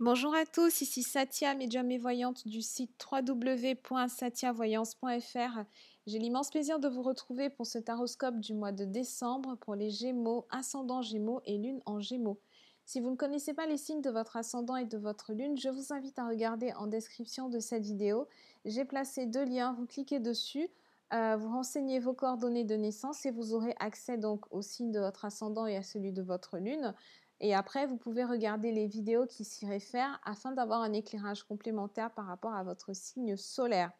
Bonjour à tous, ici Satya, médium et voyante du site www.satyavoyance.fr. J'ai l'immense plaisir de vous retrouver pour ce taroscope du mois de décembre pour les Gémeaux, ascendant Gémeaux et Lune en Gémeaux. Si vous ne connaissez pas les signes de votre ascendant et de votre lune, je vous invite à regarder en description de cette vidéo. J'ai placé deux liens, vous cliquez dessus, euh, vous renseignez vos coordonnées de naissance et vous aurez accès donc au signe de votre ascendant et à celui de votre lune. Et après, vous pouvez regarder les vidéos qui s'y réfèrent afin d'avoir un éclairage complémentaire par rapport à votre signe solaire.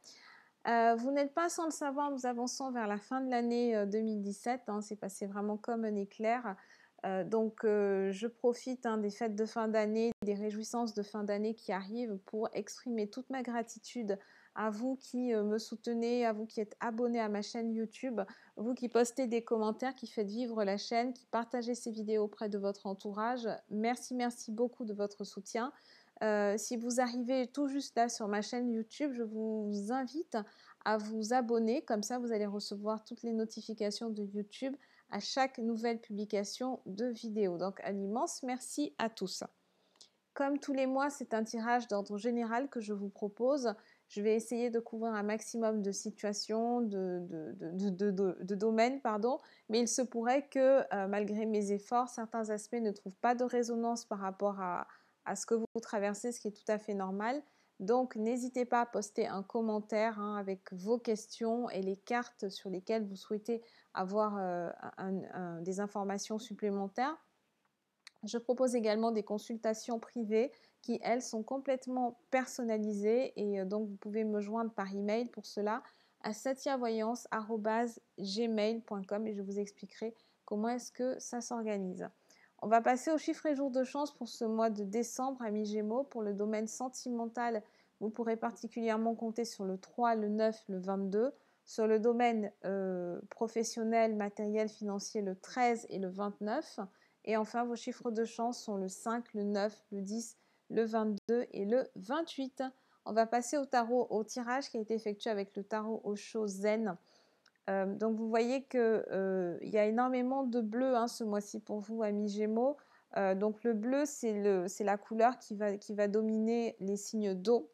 Euh, vous n'êtes pas sans le savoir, nous avançons vers la fin de l'année 2017. Euh, hein, c'est passé vraiment comme un éclair. Euh, donc, je profite hein, des fêtes de fin d'année, des réjouissances de fin d'année qui arrivent pour exprimer toute ma gratitude à vous qui me soutenez, à vous qui êtes abonnés à ma chaîne YouTube, vous qui postez des commentaires, qui faites vivre la chaîne, qui partagez ces vidéos auprès de votre entourage. Merci, merci beaucoup de votre soutien. Euh, si vous arrivez tout juste là sur ma chaîne YouTube, je vous invite à vous abonner. Comme ça, vous allez recevoir toutes les notifications de YouTube à chaque nouvelle publication de vidéo. Donc, un immense merci à tous. Comme tous les mois, c'est un tirage d'ordre général que je vous propose. Je vais essayer de couvrir un maximum de situations, de, domaines, pardon, mais il se pourrait que euh, malgré mes efforts, certains aspects ne trouvent pas de résonance par rapport à, ce que vous traversez, ce qui est tout à fait normal. Donc n'hésitez pas à poster un commentaire hein, avec vos questions et les cartes sur lesquelles vous souhaitez avoir euh, des informations supplémentaires. Je propose également des consultations privées qui, elles, sont complètement personnalisées et euh, donc vous pouvez me joindre par email pour cela à satiavoyance.gmail.com et je vous expliquerai comment est-ce que ça s'organise. On va passer aux chiffres et jours de chance pour ce mois de décembre, amis Gémeaux. Pour le domaine sentimental, vous pourrez particulièrement compter sur le 3, le 9, le 22. Sur le domaine euh, professionnel, matériel, financier, le 13 et le 29. Et enfin, vos chiffres de chance sont le 5, le 9, le 10, le 22 et le 28. On va passer au tarot, au tirage qui a été effectué avec le tarot Osho Zen. Euh, donc vous voyez qu'il euh, y a énormément de bleu hein, ce mois-ci pour vous, amis Gémeaux. Euh, donc le bleu, c'est la couleur qui va, qui va dominer les signes d'eau.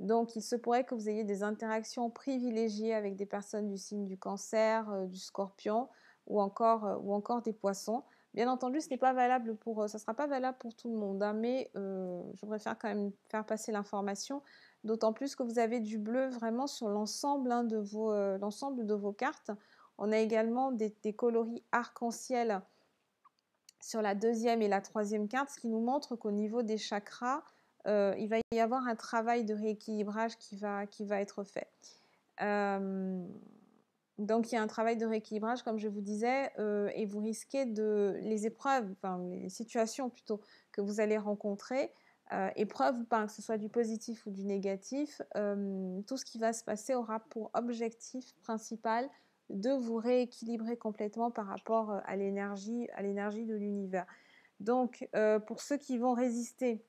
Donc il se pourrait que vous ayez des interactions privilégiées avec des personnes du signe du cancer, du scorpion ou encore, ou encore des poissons. Bien entendu, ce n'est pas valable pour, euh, ça sera pas valable pour tout le monde, hein, mais euh, je préfère quand même faire passer l'information, d'autant plus que vous avez du bleu vraiment sur l'ensemble hein, de, vos, euh, de vos cartes. On a également des, coloris arc-en-ciel sur la deuxième et la troisième carte, ce qui nous montre qu'au niveau des chakras, il va y avoir un travail de rééquilibrage qui va être fait. Donc il y a un travail de rééquilibrage, comme je vous disais, euh, et vous risquez de les épreuves, enfin les situations plutôt que vous allez rencontrer, euh, épreuves ou pas, que ce soit du positif ou du négatif, euh, tout ce qui va se passer aura pour objectif principal de vous rééquilibrer complètement par rapport à l'énergie, à l'énergie de l'univers. Donc pour ceux qui vont résister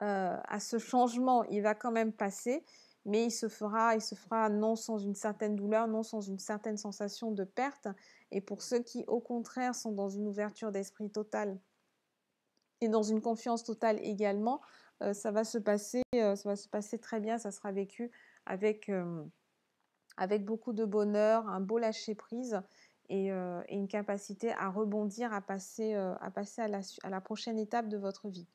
à ce changement, il va quand même passer mais il se fera, il se fera non sans une certaine douleur, non sans une certaine sensation de perte. Et pour ceux qui, au contraire, sont dans une ouverture d'esprit totale et dans une confiance totale également, euh, ça va se passer, euh, ça va se passer très bien, ça sera vécu avec, euh, beaucoup de bonheur, un beau lâcher prise et, une capacité à rebondir, à, passer à la prochaine étape de votre vie.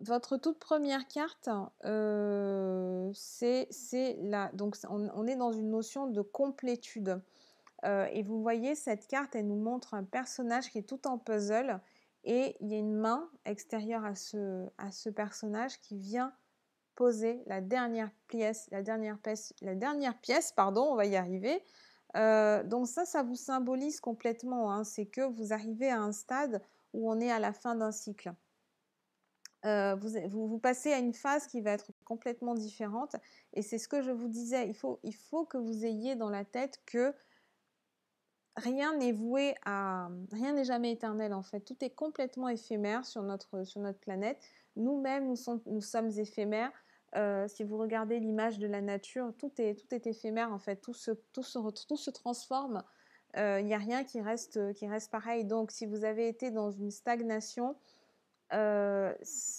Votre toute première carte, euh, c'est la. Donc, on, est dans une notion de complétude. Euh, et vous voyez, cette carte, elle nous montre un personnage qui est tout en puzzle. Et il y a une main extérieure à ce, à ce personnage qui vient poser la dernière pièce, la dernière pièce, la dernière pièce, pardon, on va y arriver. Euh, donc ça, ça vous symbolise complètement. Hein. c'est que vous arrivez à un stade où on est à la fin d'un cycle. Euh, vous, passez à une phase qui va être complètement différente. Et c'est ce que je vous disais, il faut, il faut que vous ayez dans la tête que rien n'est voué à... Rien n'est jamais éternel en fait. Tout est complètement éphémère sur notre, sur notre planète. Nous-mêmes, nous, sommes éphémères. Euh, si vous regardez l'image de la nature, tout est, tout est éphémère en fait. Tout se, tout se, tout se transforme. Euh, il n'y a rien qui reste, qui reste pareil. Donc si vous avez été dans une stagnation, euh,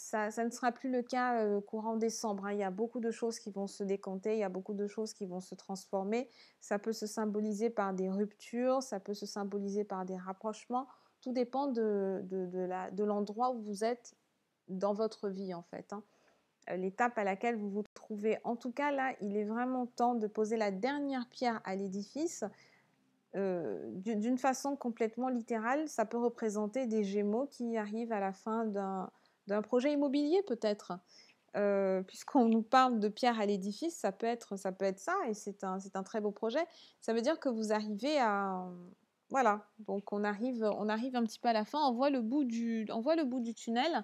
ça, ne sera plus le cas euh, courant décembre. Hein. Il y a beaucoup de choses qui vont se décanter, il y a beaucoup de choses qui vont se transformer. Ça peut se symboliser par des ruptures, ça peut se symboliser par des rapprochements. Tout dépend de, de, l'endroit où vous êtes dans votre vie, en fait. Hein. Euh, l'étape à laquelle vous vous trouvez. En tout cas, là, il est vraiment temps de poser la dernière pierre à l'édifice. Euh, d'une façon complètement littérale, ça peut représenter des gémeaux qui arrivent à la fin d'un d'un projet immobilier peut-être. Euh, puisqu'on nous parle de pierre à l'édifice, ça peut être ça, peut être ça et c'est un, très beau projet. Ça veut dire que vous arrivez à... Voilà, donc on arrive, on arrive un petit peu à la fin, on voit le bout du, tunnel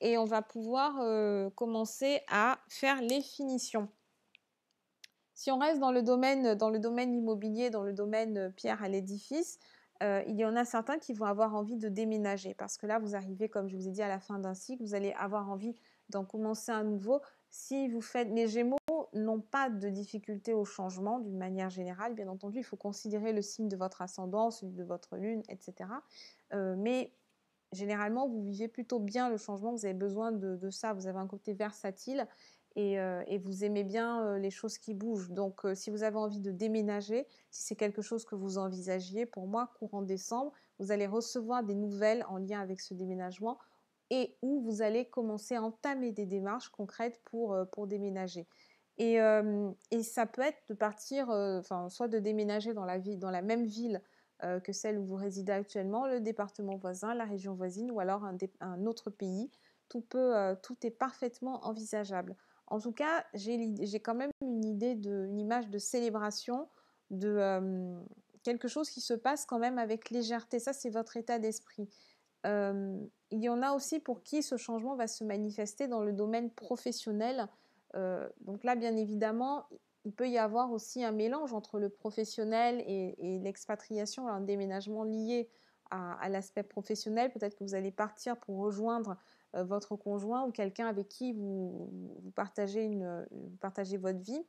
et on va pouvoir euh, commencer à faire les finitions. Si on reste dans le domaine, dans le domaine immobilier, dans le domaine pierre à l'édifice, euh, il y en a certains qui vont avoir envie de déménager parce que là, vous arrivez, comme je vous ai dit, à la fin d'un cycle, vous allez avoir envie d'en commencer un nouveau. Si vous faites les Gémeaux, n'ont pas de difficulté au changement d'une manière générale. Bien entendu, il faut considérer le signe de votre ascendant, celui de votre lune, etc. Euh, mais généralement, vous vivez plutôt bien le changement. Vous avez besoin de ça. Vous avez un côté versatile euh, et, vous aimez bien euh, les choses qui bougent. Donc, euh, si vous avez envie de déménager, si c'est quelque chose que vous envisagiez, pour moi, courant décembre, vous allez recevoir des nouvelles en lien avec ce déménagement et où vous allez commencer à entamer des démarches concrètes pour, déménager. Et, ça peut être de partir, enfin, soit de déménager dans la, dans la même ville que celle où vous résidez actuellement, le département voisin, la région voisine ou alors un, un autre pays. Tout, peut, tout est parfaitement envisageable. En tout cas, j'ai quand même une idée, de, une image de célébration, de euh, quelque chose qui se passe quand même avec légèreté. Ça, c'est votre état d'esprit. Euh, il y en a aussi pour qui ce changement va se manifester dans le domaine professionnel. Euh, donc là, bien évidemment, il peut y avoir aussi un mélange entre le professionnel et, l'expatriation, un déménagement lié à, à l'aspect professionnel. Peut-être que vous allez partir pour rejoindre euh, votre conjoint ou quelqu'un avec qui vous, partagez, une, partagez votre vie,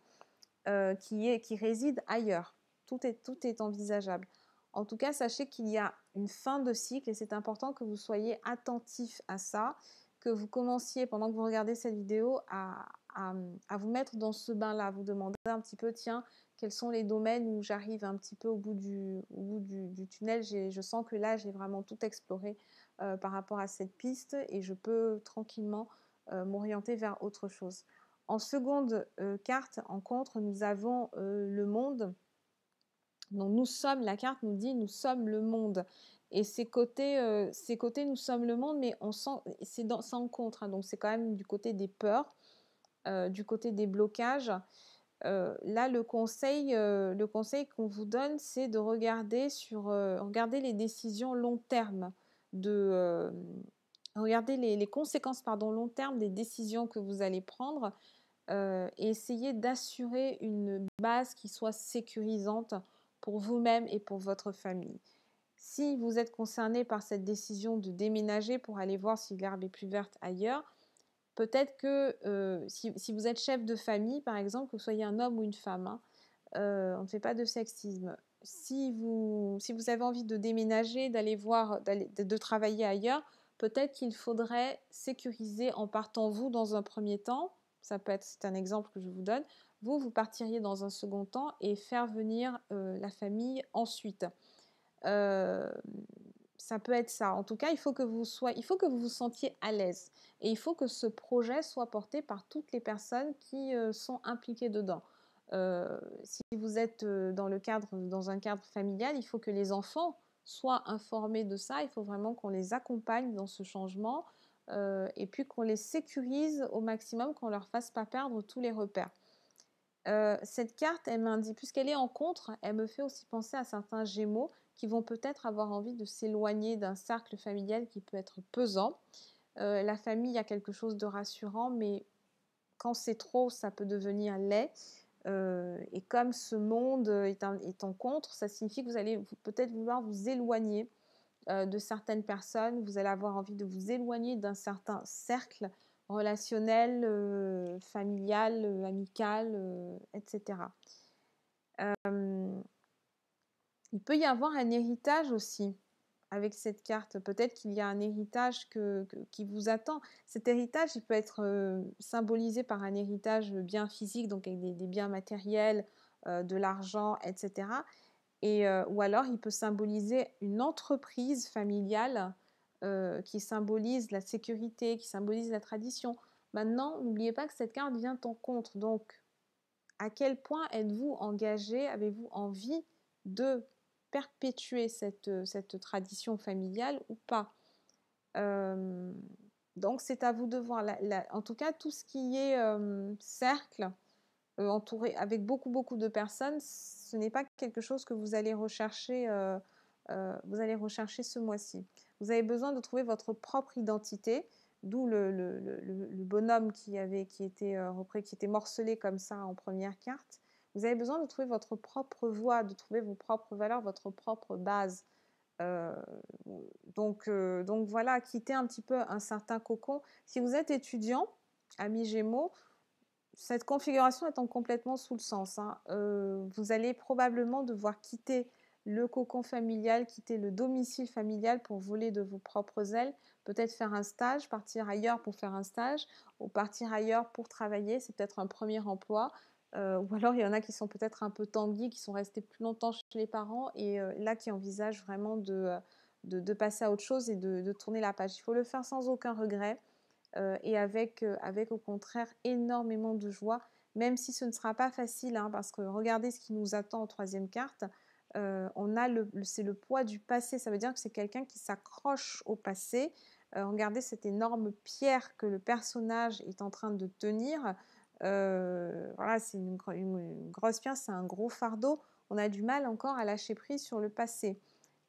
euh, qui, est, qui réside ailleurs. Tout est, tout est envisageable. En tout cas, sachez qu'il y a une fin de cycle et c'est important que vous soyez attentif à ça, que vous commenciez pendant que vous regardez cette vidéo à, à, vous mettre dans ce bain-là, vous demander un petit peu, tiens, quels sont les domaines où j'arrive un petit peu au bout du, bout du, tunnel. Je sens que là, j'ai vraiment tout exploré. Euh, par rapport à cette piste et je peux tranquillement euh, m'orienter vers autre chose. En seconde euh, carte, en contre, nous avons le monde. Donc nous sommes, la carte nous dit nous sommes le monde. Et ces côtés, ces côtés nous sommes le monde, mais on sent, c'est dans, en contre. Hein. donc c'est quand même du côté des peurs, du côté des blocages. Là, le conseil, le conseil qu'on vous donne, c'est de regarder sur, regarder les décisions long terme de euh, regarder les, conséquences pardon, long terme des décisions que vous allez prendre euh, et essayer d'assurer une base qui soit sécurisante pour vous-même et pour votre famille. Si vous êtes concerné par cette décision de déménager pour aller voir si l'herbe est plus verte ailleurs, peut-être que euh, si, vous êtes chef de famille, par exemple, que vous soyez un homme ou une femme, hein, on ne fait pas de sexisme, si vous, si vous avez envie de déménager, d'aller voir, de, travailler ailleurs, peut-être qu'il faudrait sécuriser en partant vous dans un premier temps. Ça peut être, c'est un exemple que je vous donne. Vous, vous partiriez dans un second temps et faire venir euh, la famille ensuite. Euh, ça peut être ça. En tout cas, il faut que vous soyez, il faut que vous vous sentiez à l'aise et il faut que ce projet soit porté par toutes les personnes qui euh, sont impliquées dedans. Euh, si vous êtes euh, dans, le cadre, dans un cadre familial, il faut que les enfants soient informés de ça. Il faut vraiment qu'on les accompagne dans ce changement et puis qu'on les sécurise au maximum, qu'on leur fasse pas perdre tous les repères. cette carte, elle m'indique, puisqu'elle est en contre, elle me fait aussi penser à certains gémeaux qui vont peut-être avoir envie de s'éloigner d'un cercle familial qui peut être pesant. la famille a quelque chose de rassurant, mais quand c'est trop, ça peut devenir laid. Euh, et comme ce monde est, en contre, ça signifie que vous allez peut-être vouloir vous éloigner euh, de certaines personnes, vous allez avoir envie de vous éloigner d'un certain cercle relationnel, euh, familial, amical, etc. il peut y avoir un héritage aussi. avec cette carte. Peut-être qu'il y a un héritage qui vous attend. Cet héritage, il peut être euh, symbolisé par un héritage bien physique, donc avec des, biens matériels, euh, de l'argent, etc. Et, euh, ou alors, il peut symboliser une entreprise familiale qui symbolise la sécurité, qui symbolise la tradition. Maintenant, n'oubliez pas que cette carte vient en compte. Donc, à quel point êtes-vous engagé? Avez-vous envie de perpétuer cette, euh, cette tradition familiale ou pas. Euh, donc c'est à vous de voir. en tout cas, tout ce qui est euh, cercle, entouré avec beaucoup beaucoup de personnes, ce n'est pas quelque chose que vous allez rechercher. vous allez rechercher ce mois-ci. Vous avez besoin de trouver votre propre identité, d'où le, le, le, bonhomme qui avait qui était qui était morcelé comme ça en première carte. Vous avez besoin de trouver votre propre voie, de trouver vos propres valeurs, votre propre base. Euh, donc, euh, donc voilà, quitter un petit peu un certain cocon. Si vous êtes étudiant, ami Gémeaux, cette configuration étant complètement sous le sens, hein, euh, vous allez probablement devoir quitter le cocon familial, quitter le domicile familial pour voler de vos propres ailes, peut-être faire un stage, partir ailleurs pour faire un stage, ou partir ailleurs pour travailler, c'est peut-être un premier emploi, euh, ou alors il y en a qui sont peut-être un peu tanguis, qui sont restés plus longtemps chez les parents et euh, là qui envisagent vraiment de, euh, de, passer à autre chose et de, tourner la page. Il faut le faire sans aucun regret et avec, avec au contraire énormément de joie, même si ce ne sera pas facile, hein, parce que regardez ce qui nous attend en troisième carte. on a le, c'est le poids du passé, ça veut dire que c'est quelqu'un qui s'accroche au passé. regardez cette énorme pierre que le personnage est en train de tenir. Euh, voilà, c'est une, grosse pierre, c'est un gros fardeau. On a du mal encore à lâcher prise sur le passé.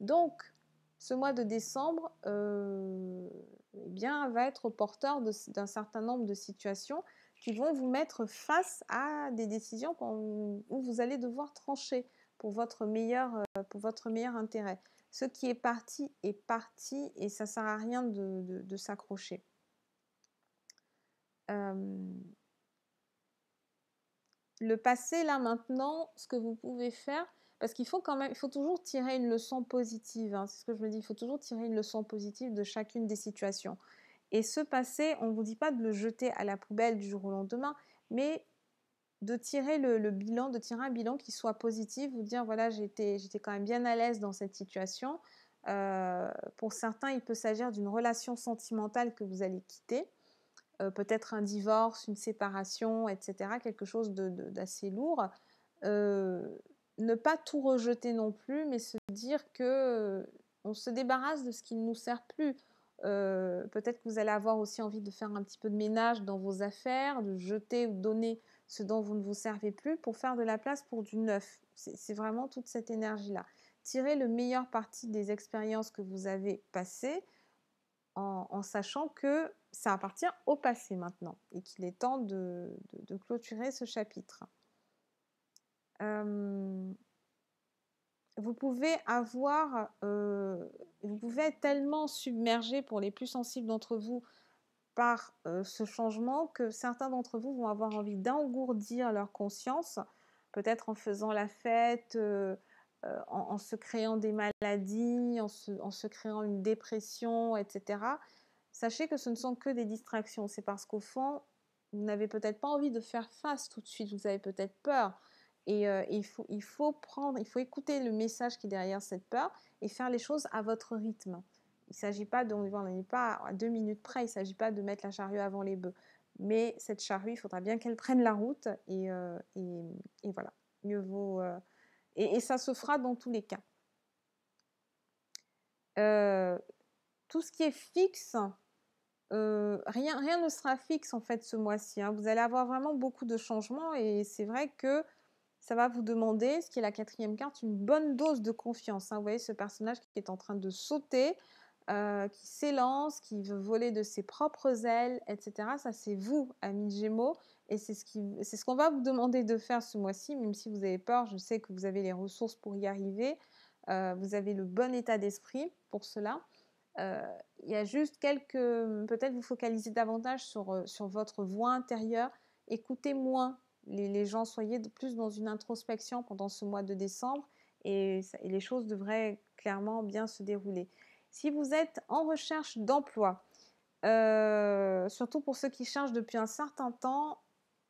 Donc, ce mois de décembre euh, eh bien, va être porteur d'un certain nombre de situations qui vont vous mettre face à des décisions où vous allez devoir trancher pour votre meilleur, euh, pour votre meilleur intérêt. Ce qui est parti est parti et ça ne sert à rien de, s'accrocher. Le passé, là, maintenant, ce que vous pouvez faire, parce qu'il faut quand même, il faut toujours tirer une leçon positive. Hein, c'est ce que je me dis, il faut toujours tirer une leçon positive de chacune des situations. Et ce passé, on ne vous dit pas de le jeter à la poubelle du jour au lendemain, mais de tirer le, bilan, de tirer un bilan qui soit positif, vous dire voilà, j'étais, quand même bien à l'aise dans cette situation. Euh, pour certains, il peut s'agir d'une relation sentimentale que vous allez quitter. Euh, peut-être un divorce, une séparation, etc., quelque chose d'assez lourd. Euh, ne pas tout rejeter non plus, mais se dire que euh, on se débarrasse de ce qui ne nous sert plus. Peut-être que vous allez avoir aussi envie de faire un petit peu de ménage dans vos affaires, de jeter ou donner ce dont vous ne vous servez plus pour faire de la place pour du neuf. C'est vraiment toute cette énergie-là. Tirez le meilleur parti des expériences que vous avez passées en sachant que ça appartient au passé maintenant et qu'il est temps de, clôturer ce chapitre. Euh, vous pouvez avoir, euh, vous pouvez être tellement submergé pour les plus sensibles d'entre vous par euh, ce changement que certains d'entre vous vont avoir envie d'engourdir leur conscience, peut-être en faisant la fête, en, se créant des maladies, en se créant une dépression, etc. Sachez que ce ne sont que des distractions. C'est parce qu'au fond, vous n'avez peut-être pas envie de faire face tout de suite. Vous avez peut-être peur. Et euh, il, faut, prendre, il faut écouter le message qui est derrière cette peur et faire les choses à votre rythme. Il ne s'agit pas de, on n'est pas à deux minutes près, il ne s'agit pas de mettre la charrue avant les bœufs. Mais cette charrue, il faudra bien qu'elle prenne la route et, euh, voilà. Mieux vaut. Euh, et, ça se fera dans tous les cas. Tout ce qui est fixe, euh, rien, rien ne sera fixe en fait ce mois-ci. Hein. Vous allez avoir vraiment beaucoup de changements et c'est vrai que ça va vous demander, ce qui est la quatrième carte, une bonne dose de confiance. Hein. Vous voyez ce personnage qui est en train de sauter, euh, qui s'élance, qui veut voler de ses propres ailes, etc. Ça c'est vous, ami Gémeaux, et c'est ce qu'on ce va vous demander de faire ce mois-ci, même si vous avez peur, je sais que vous avez les ressources pour y arriver, euh, vous avez le bon état d'esprit pour cela. Euh, il y a juste quelques... Peut-être vous focalisez davantage sur, euh, sur votre voix intérieure. Écoutez moins les, gens, soyez plus dans une introspection pendant ce mois de décembre et, les choses devraient clairement bien se dérouler. Si vous êtes en recherche d'emploi, euh, surtout pour ceux qui cherchent depuis un certain temps,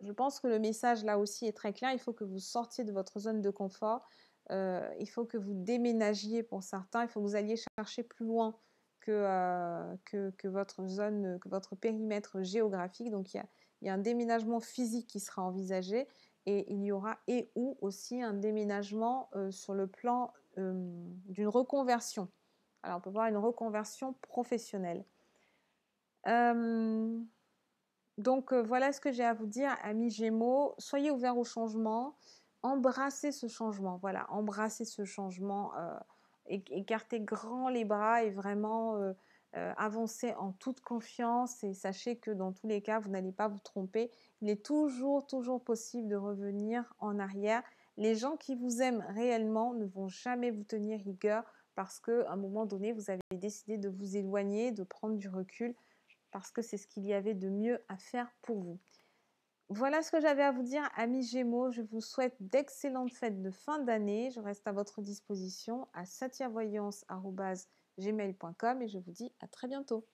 je pense que le message là aussi est très clair. Il faut que vous sortiez de votre zone de confort. Euh, il faut que vous déménagiez pour certains. Il faut que vous alliez chercher plus loin que, euh, que, votre zone, que votre périmètre géographique. Donc il y a, il y a un déménagement physique qui sera envisagé et il y aura et ou aussi un déménagement sur le plan d'une reconversion. Alors on peut voir une reconversion professionnelle. donc voilà ce que j'ai à vous dire, amis Gémeaux. Soyez ouverts au changement, embrassez ce changement. Voilà, embrassez ce changement, écartez grand les bras et vraiment avancez en toute confiance et sachez que dans tous les cas, vous n'allez pas vous tromper. Il est toujours, toujours possible de revenir en arrière. Les gens qui vous aiment réellement ne vont jamais vous tenir rigueur parce qu'à un moment donné, vous avez décidé de vous éloigner, de prendre du recul, parce que c'est ce qu'il y avait de mieux à faire pour vous. Voilà ce que j'avais à vous dire, amis Gémeaux. Je vous souhaite d'excellentes fêtes de fin d'année. Je reste à votre disposition à satiavoyance.gmail.com et je vous dis à très bientôt.